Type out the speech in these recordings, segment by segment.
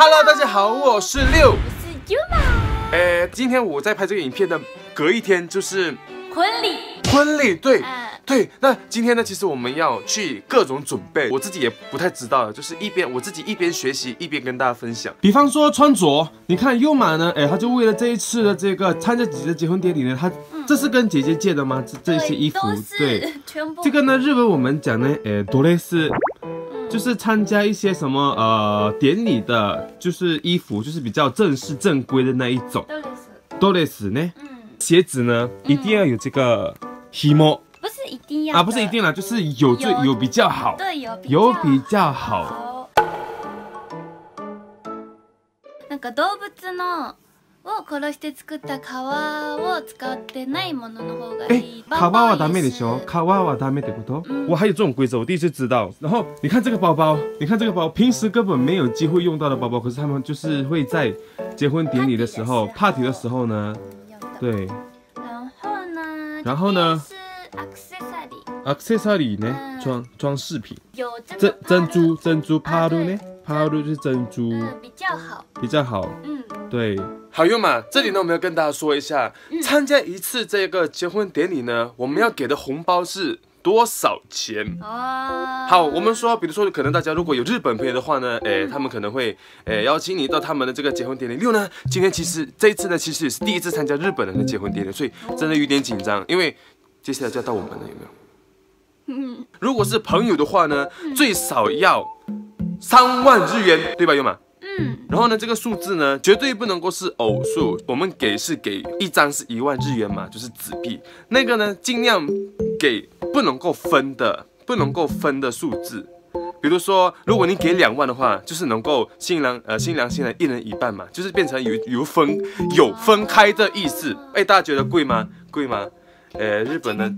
Hello，大家好，我是六。我是 Yuma。诶，今天我在拍这个影片的隔一天就是婚礼。婚礼，对。嗯对，那今天呢，其实我们要去各种准备，我自己也不太知道，就是一边我自己一边学习，一边跟大家分享。比方说穿着，你看优马呢，哎，他就为了这一次的这个参加姐姐的结婚典礼呢，他这是跟姐姐借的吗？这这些衣服，对，全部。这个呢，日文我们讲呢，哎，多蕾丝，就是参加一些什么呃典礼的，就是衣服，就是比较正式正规的那一种。多蕾丝。多蕾丝呢？嗯。鞋子呢，一定要有这个 himo。一定要啊，不是一定啦，就是有最有比较好，对，有有比较好。なんか動物の を殺して作った皮を使ってないものの方がいい。皮はダメでしょ？皮はダメってこと？我还有这种规则，我第一次知道。然后你看这个包包，你看这个包，平时根本没有机会用到的包包，可是他们就是会在结婚典礼的时候、party 的时候呢，对。然后呢？然后呢？accessory 呢，装装饰品，有珍珍珠珍珠帕露呢，帕露就是珍珠，比较好，比较好，嗯，对， 好用嘛。这里呢，我们要跟大家说一下，参加一次这个结婚典礼呢，我们要给的红包是多少钱？哦，好，我们说，比如说，可能大家如果有日本朋友的话呢，哎，他们可能会，哎，邀请你到他们的这个结婚典礼。六呢，今天其实这一次呢，其实也是第一次参加日本人的结婚典礼，所以真的有点紧张，因为接下来就要到我们了，有没有？如果是朋友的话呢，最少要三万日元，对吧，优马？嗯。然后呢，这个数字呢，绝对不能够是偶数。我们给是给一张是一万日元嘛，就是纸币。那个呢，尽量给不能够分的，不能够分的数字。比如说，如果你给两万的话，就是能够新郎呃新娘新人一人一半嘛，就是变成有有分有分开的意思。哎，大家觉得贵吗？贵吗？呃，日本呢？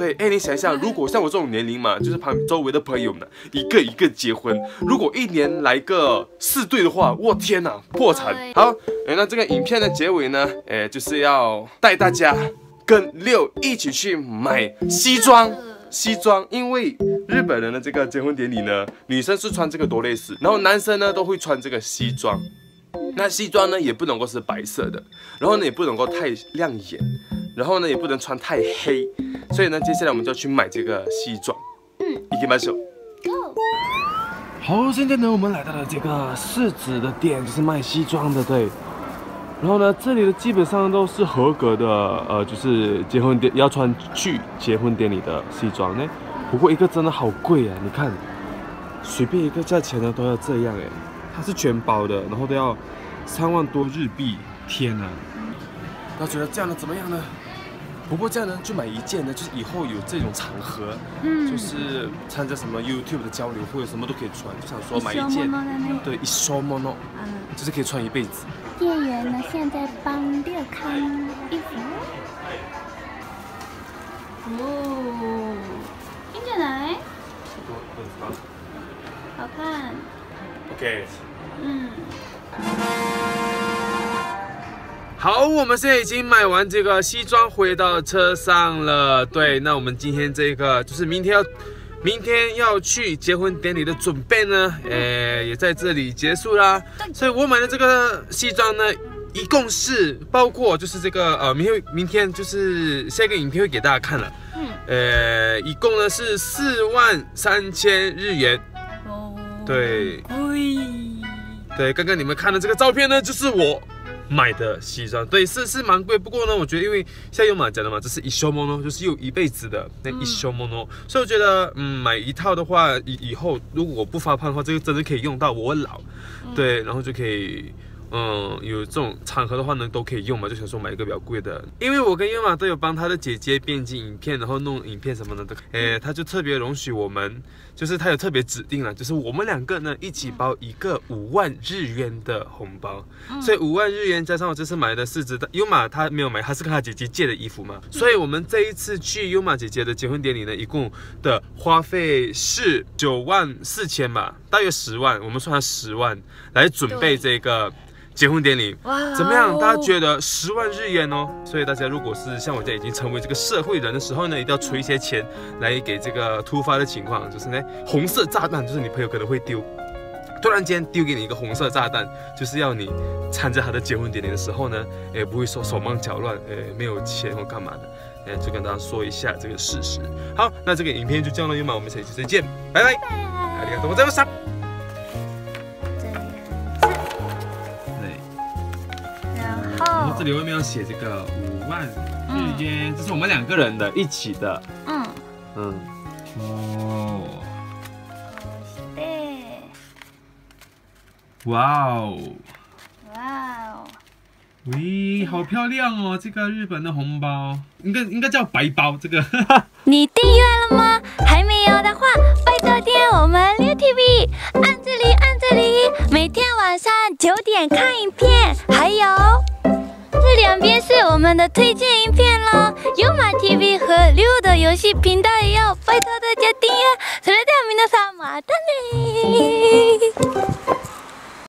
对，哎，你想一下，如果像我这种年龄嘛，就是旁周围的朋友们一个一个结婚，如果一年来个四对的话，我天哪，破产！好，哎，那这个影片的结尾呢，哎，就是要带大家跟六一起去买西装，西装，因为日本人的这个结婚典礼呢，女生是穿这个多蕾丝，然后男生呢都会穿这个西装，那西装呢也不能够是白色的，然后呢也不能够太亮眼。然后呢，也不能穿太黑，所以呢，接下来我们就要去买这个西装。嗯，一起买手。Go。好，现在呢，我们来到了这个柿子的店，就是卖西装的，对。然后呢，这里的基本上都是合格的，呃，就是结婚典要穿去结婚典礼的西装呢。不过一个真的好贵啊！你看，随便一个价钱呢都要这样哎，它是全包的，然后都要三万多日币，天哪！他觉得这样的怎么样呢？不过这样呢，就买一件呢，就是以后有这种场合，嗯，就是参加什么 YouTube 的交流会，什么都可以穿，就想说买一件，对，一双 mono，嗯，就是可以穿一辈子。店员呢，现在帮六看衣服。哦，听起来好看。OK。嗯。好，我们现在已经买完这个西装，回到车上了。对，那我们今天这个就是明天要，明天要去结婚典礼的准备呢，诶，也在这里结束啦。所以我买的这个西装呢，一共是包括就是这个呃，明天明天就是下一个影片会给大家看了。嗯，呃，一共呢是四万三千日元。哦，对，对，刚刚你们看的这个照片呢，就是我。买的西装，对，是是蛮贵。不过呢，我觉得因为现在有马讲的嘛，这是一修 mono，就是有一辈子的那一修 mono，所以我觉得，嗯，买一套的话，以以后如果我不发胖的话，这个真的可以用到我老，对，然后就可以。嗯，有这种场合的话呢，都可以用嘛，就想说买一个比较贵的，因为我跟优马都有帮他的姐姐编辑影片，然后弄影片什么的都，哎，他就特别容许我们，就是他有特别指定了，就是我们两个呢一起包一个五万日元的红包，所以五万日元加上我这次买的是子的优马他没有买，他是跟他姐姐借的衣服嘛，所以我们这一次去优马姐姐的结婚典礼呢，一共的花费是九万四千吧，大约十万，我们算十万来准备这个。结婚典礼怎么样？大家觉得十万日元哦。所以大家如果是像我这样已经成为这个社会人的时候呢，一定要存一些钱来给这个突发的情况，就是呢红色炸弹，就是你朋友可能会丢。 突然间丢给你一个红色炸弹，就是要你参加他的结婚典礼的时候呢，哎，不会说手忙脚乱，哎，没有钱或干嘛的，哎，就跟大家说一下这个事实。好，那这个影片就这样了，友们，我们下期再见，拜拜。ありがとうございました。 这里外面有写这个五万日元，这是我们两个人的一起的。嗯嗯哦。哇哦！哇哦！喂，好漂亮哦！这个日本的红包，应该应该叫白包。这个，你订阅了吗？还没有的话，拜托订阅我们六 TV，按这里，按这里，每天晚上九点看影片。还有，们的推荐影片喽，优马 TV 和六的游戏频道也要拜托大家订阅。それでは皆さんまたね。